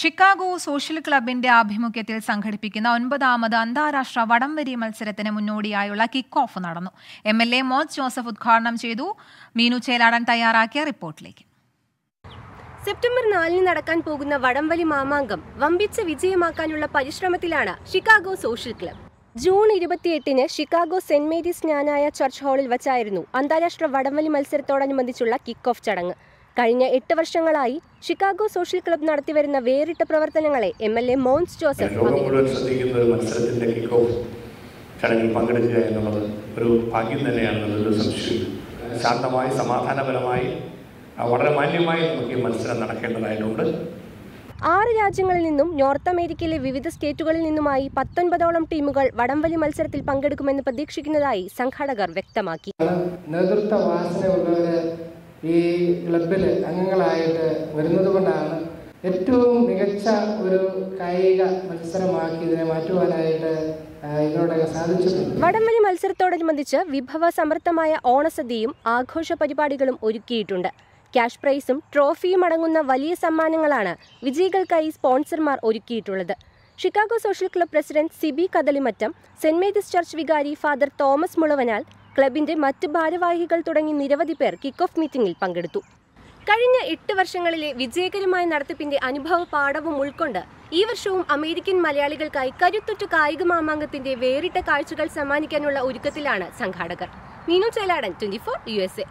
Chicago social ക്ലബിന്റെ ആഭിമുഖ്യത്തിൽ സംഘടിപ്പിക്കുന്ന ഒൻപതാമത് അന്താരാഷ്ട്ര വടംവരി മത്സരത്തിന് മുന്നോടിയായുള്ള കിക്ക് ഓഫ് നടന്നു. M L A Mons Joseph ഉദ്ഘാടനം ചെയ്തു. മീനു ചേലാടൻ തയ്യാറാക്കിയ റിപ്പോർട്ടിലേക്ക്. സെപ്റ്റംബർ നാലിന് നടക്കാൻ പോകുന്ന വടംവലി മാമാങ്കം വമ്പിച്ച വിജയമാക്കാനുള്ള പരിശ്രമത്തിലാണ് ഷിക്കാഗോ സോഷ്യൽ ക്ലബ്. ജൂൺ ഇരുപത്തിയെട്ടിന് Chicago Saint Mary's Knanaya church ഹാളിൽ വച്ചായിരുന്നു അന്താരാഷ്ട്ര വടംവലി മത്സരത്തോടനുബന്ധിച്ചുള്ള കിക്ക് ഓഫ് ചടങ്ങ്. കഴിഞ്ഞ എട്ട് വർഷങ്ങളായി ഷിക്കാഗോ സോഷ്യൽ ക്ലബ് നടത്തിവരുന്ന വേറിട്ട പ്രവർത്തനങ്ങളെ M L A Mons Joseph kick off ചടങ്ങിൽ പങ്കെടുക്കുക എന്നുള്ളത് ഒരു ഭാഗ്യം തന്നെയാണെന്നുള്ളൊരു സംശയം. ശാന്തമായി സമാധാനപരമായി വളരെ മാന്യമായി നമുക്ക് ഈ മത്സരം നടക്കേണ്ടതായിട്ടുണ്ട്. ആറ് രാജ്യങ്ങളിൽ നിന്നും നോർത്ത് അമേരിക്കയിലെ വിവിധ സ്റ്റേറ്റുകളിൽ നിന്നുമായി പത്തൊൻപതോളം ടീമുകൾ വടംവലി മത്സരത്തിൽ പങ്കെടുക്കുമെന്ന് പ്രതീക്ഷിക്കുന്നതായി സംഘാടകർ വ്യക്തമാക്കി. നേതൃത്വ ഈ ക്ലബിൽ അംഗങ്ങളായിട്ട് വരുന്നത് കൊണ്ടാണ് ഏറ്റവും മികച്ച ഒരു കായിക മത്സരമാക്കി ഇതിനെ മാറ്റുവാനായിട്ട് സാധിച്ചിട്ടുണ്ട്. വടംവലി മത്സരത്തോടനുബന്ധിച്ച് വിഭവ സമൃദ്ധമായ ഓണസദ്യയും ആഘോഷ പരിപാടികളും ഒരുക്കിയിട്ടുണ്ട്. ക്യാഷ് പ്രൈസും ട്രോഫിയും അടങ്ങുന്ന വലിയ സമ്മാനങ്ങളാണ് വിജയികൾക്കായി സ്പോൺസർമാർ ഒരുക്കിയിട്ടുള്ളത്. Chicago social club president Siby Kadalimattam Saint Mary's church വികാരി ഫാദർ തോമസ് മുളവനാൽ ക്ലബിന്റെ മറ്റ് ഭാരവാഹികൾ തുടങ്ങി നിരവധി പേർ കിക്ക് ഓഫ് മീറ്റിംഗിൽ പങ്കെടുത്തു. കഴിഞ്ഞ എട്ട് വർഷങ്ങളിലെ വിജയകരമായ നടത്തിപ്പിന്റെ അനുഭവ പാഠവും ഉൾക്കൊണ്ട് ഈ വർഷവും അമേരിക്കൻ മലയാളികൾക്കായി കരുത്തുറ്റ കായിക മാമാങ്കത്തിന്റെ വേറിട്ട കാഴ്ചകൾ സമ്മാനിക്കാനുള്ള ഒരുക്കത്തിലാണ് സംഘാടകർ. Meenu Cheladan twenty four U S A